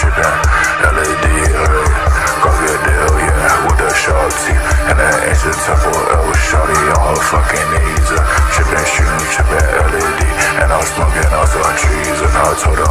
shit down. LED a deal, uh, yeah, with. And that ancient temple, L shorty fucking knees. Uh, chippin', shootin', chippin' LED. And I'm smoking out the trees And I told her